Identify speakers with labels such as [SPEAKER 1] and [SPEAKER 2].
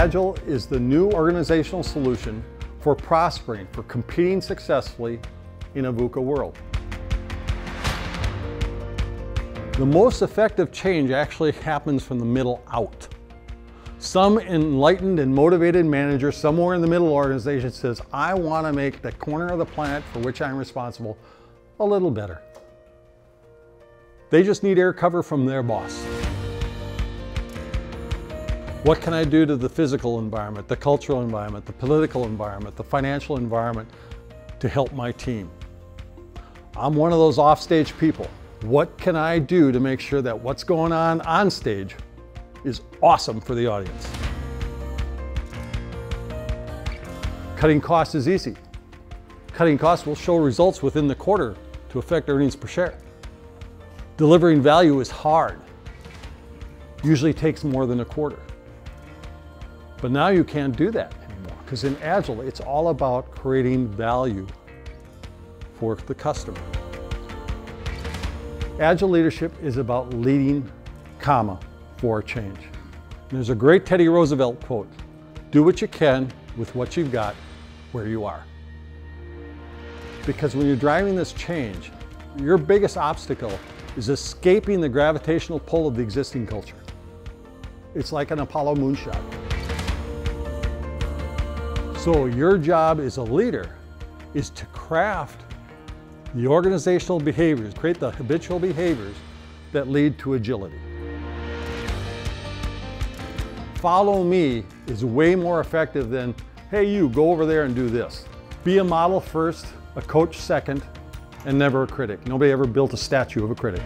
[SPEAKER 1] Agile is the new organizational solution for prospering, for competing successfully in a VUCA world. The most effective change actually happens from the middle out. Some enlightened and motivated manager somewhere in the middle organization says, I want to make the corner of the planet for which I'm responsible a little better. They just need air cover from their boss. What can I do to the physical environment, the cultural environment, the political environment, the financial environment to help my team? I'm one of those offstage people. What can I do to make sure that what's going on on stage is awesome for the audience? Cutting costs is easy. Cutting costs will show results within the quarter to affect earnings per share. Delivering value is hard. Usually takes more than a quarter. But now you can't do that anymore because in Agile, it's all about creating value for the customer. Agile leadership is about leading, comma, for change. And there's a great Teddy Roosevelt quote, do what you can with what you've got where you are. Because when you're driving this change, your biggest obstacle is escaping the gravitational pull of the existing culture. It's like an Apollo moonshot. So your job as a leader is to craft the organizational behaviors, create the habitual behaviors that lead to agility. Follow me is way more effective than, hey you, go over there and do this. Be a model first, a coach second, and never a critic. Nobody ever built a statue of a critic.